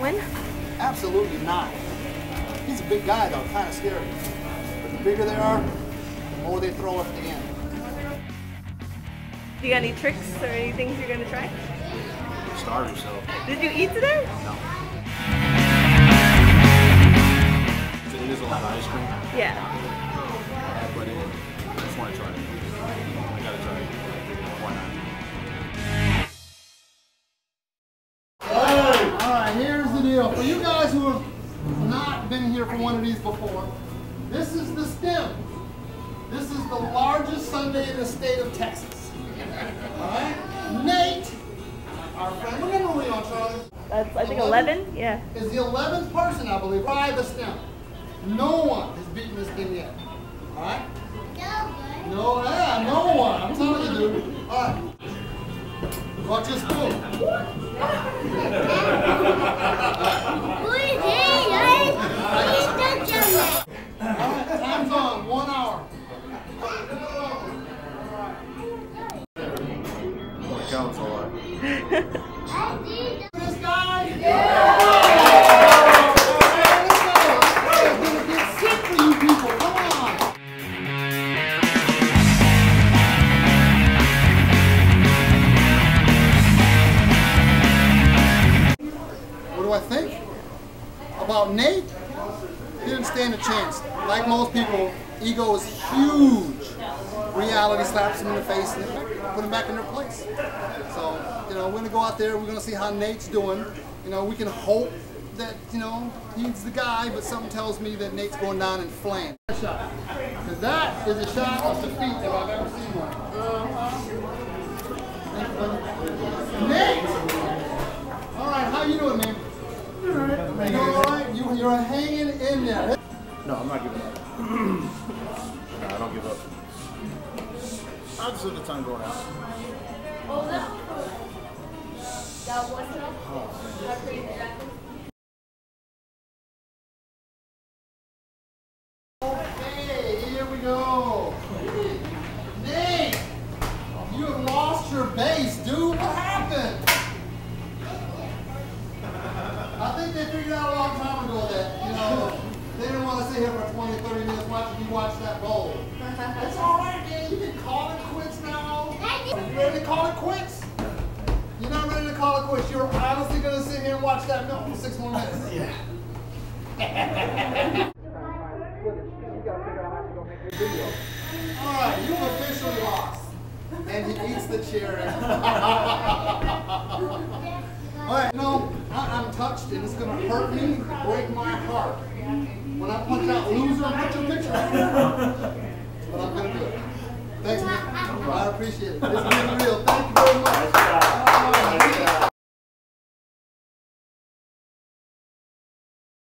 Win? Absolutely not. He's a big guy though, kind of scary. But the bigger they are, the more they throw at the end. Do You got any tricks or any things you're gonna try? Starve yourself. Did you eat today? No. Been here for one of these before, this is the stem. This is the largest sundae in the state of Texas. All right, Nate, our friend, what number are we on, Charlie? That's I think 11. Yeah. Is the 11th person, I believe, by the stem. No one has beaten this thing yet. All right? No, yeah, no one. I'm telling you, dude. All right. Watch your It counts a lot. What do I think about Nate? He didn't stand a chance. Like most people, ego is huge. Reality slaps them in the face and put them back in their place. So, you know, we're gonna go out there. We're gonna see how Nate's doing. You know, we can hope that you know he's the guy, but something tells me that Nate's going down in flames. Shot, because that is a shot of defeat if I've ever seen one. Nate, all right, how you doing, man? You doing all right? You, you're hanging in there. No, I'm not giving up. Just let the time going out. Okay, here we go. Nate, you have lost your base, dude. What happened? I think they figured out a long time ago that, you know, they didn't want to sit here for 20, 30 minutes watching you watch that bowl. Ready to call it quits? You're not ready to call it quits. You're honestly going to sit here and watch that milk for six more minutes. Yeah. All right, you've officially lost. And he eats the cherry. All right, no, I, I'm touched and it's going to hurt me, break my heart. When I punch out loser, put your picture. But I'm going to do it. Thanks, man. I appreciate it. This is real. Thank you.